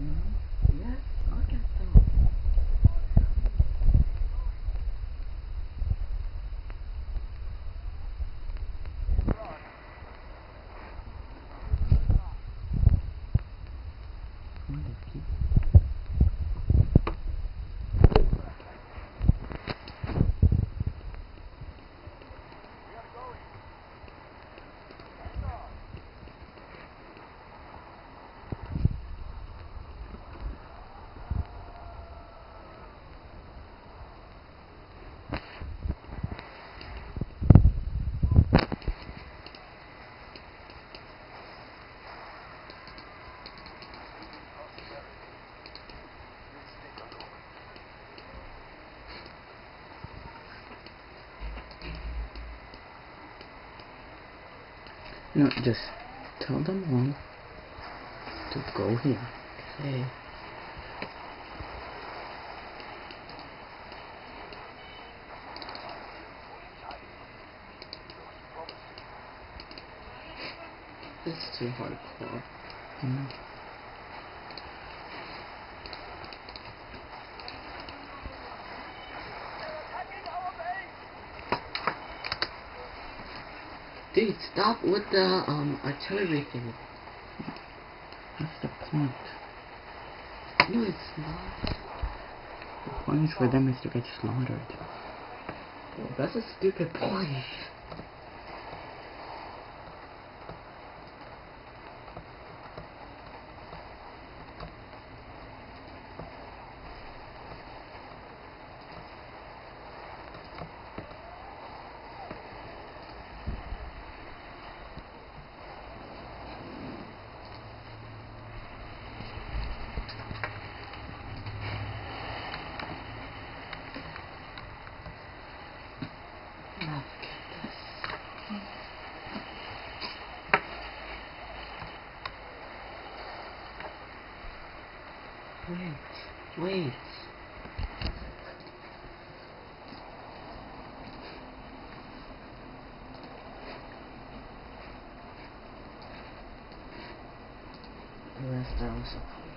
Mm, yes, I'll get them. What is he? No, just tell them all to go here. Okay. This is too hardcore. Mm. Dude, stop with the um artillery thing. What's the point? No, it's not. The point is for them is to get slaughtered. Well, that's a stupid point. Wait, wait. Arrest Alice. Stop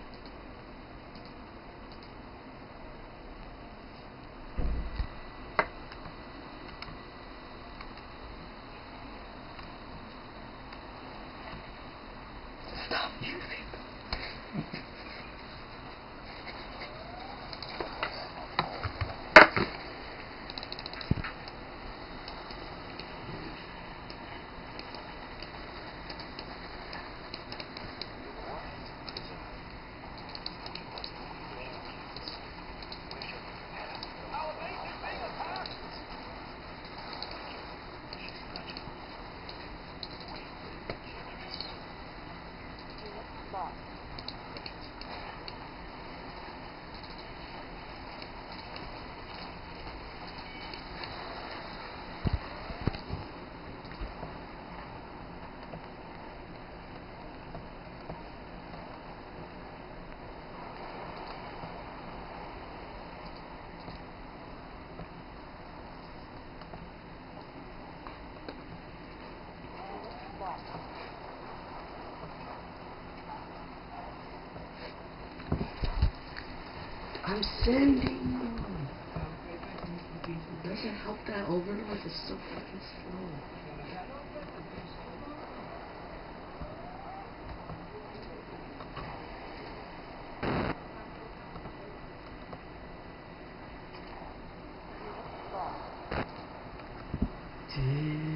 you. Doesn't help that Overlord is so fucking slow. Dude.